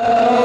Oh